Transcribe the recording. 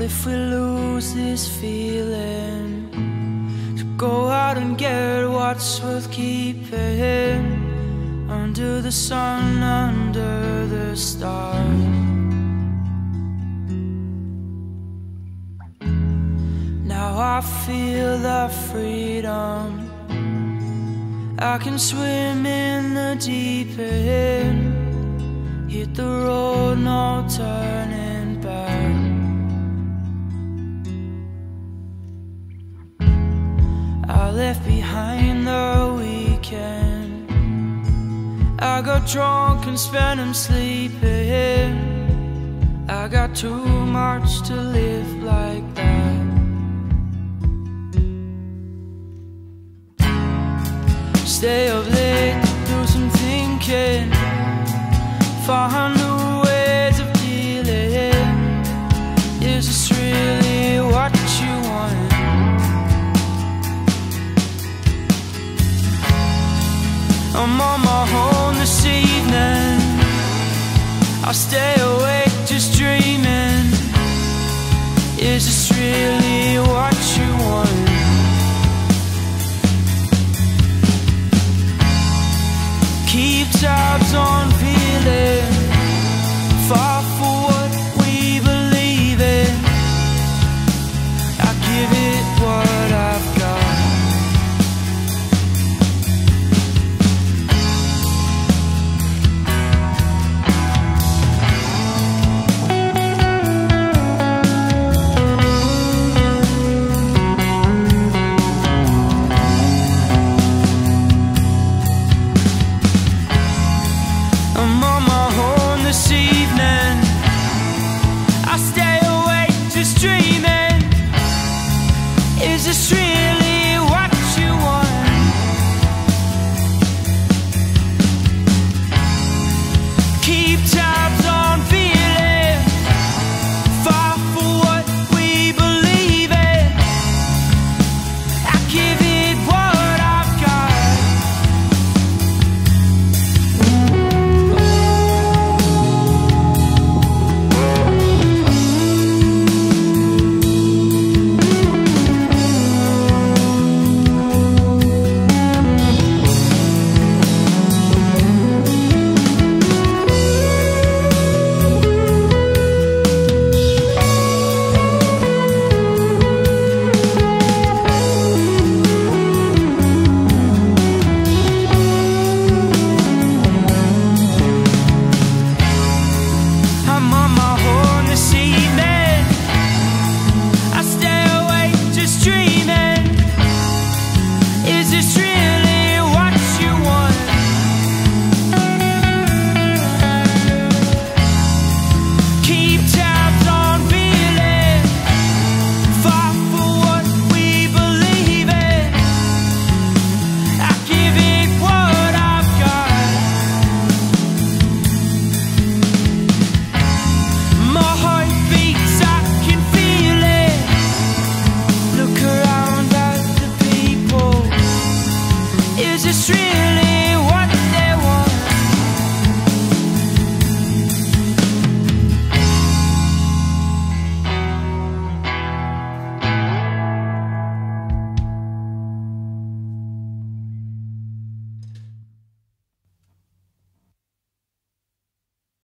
What if we lose this feeling? To go out and get what's worth keeping Under the sun, under the stars. Now I feel the freedom. I can swim in the deep end. Hit the road, no turning left behind the weekend. I got drunk and spent them sleeping. I got too much to I stay awake